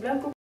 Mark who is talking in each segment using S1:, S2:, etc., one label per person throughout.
S1: blog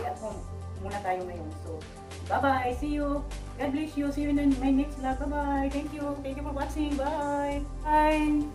S1: stay at home muna tayo ngayon. So, bye-bye. See you. God bless you. See you in my next vlog. Bye-bye. Thank you. Thank you for watching. Bye. Bye.